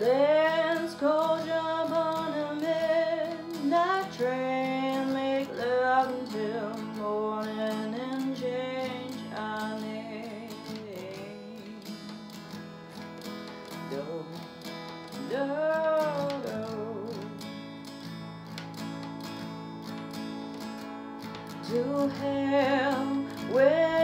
Dance cold jump on a midnight train. Make love until morning and change our To hell with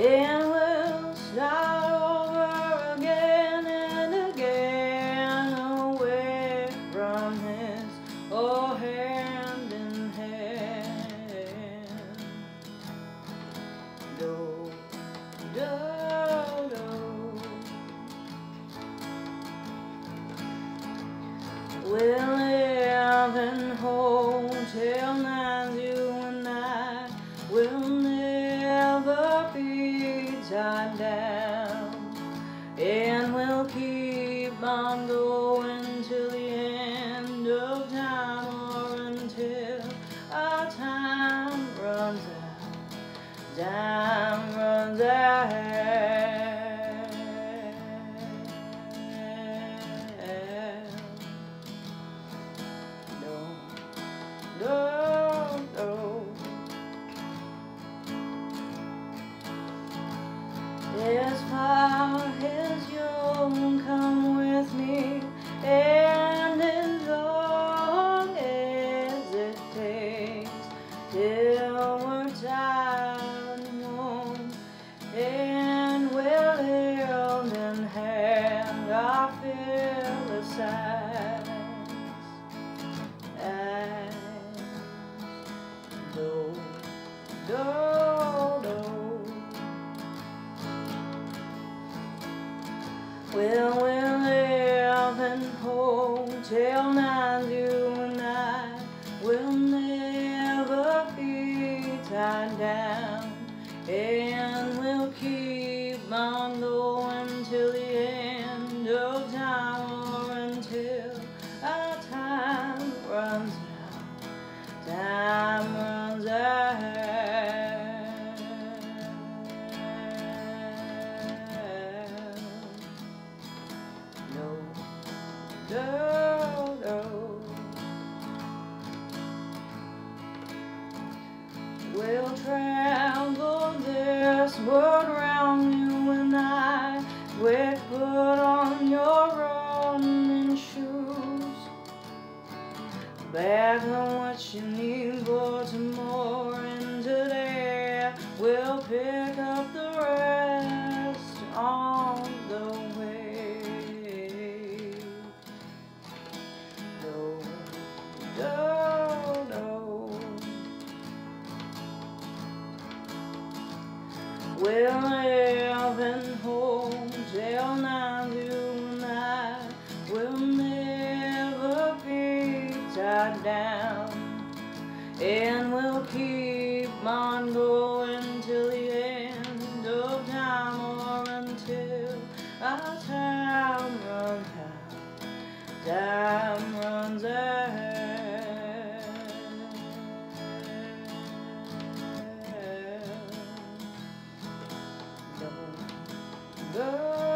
And we'll start over again and again, away from this, oh hand in hand. We'll live nines, on the end of time or until our time runs out. Time runs out. Do, do. Well, we'll live in hotel nines, you and I will never be tied down, and we'll keep on going till the end of time or until our time runs out. Time no, no. We'll travel this world We'll live in hotel nines, you and I will never be tied down, and we'll keep love.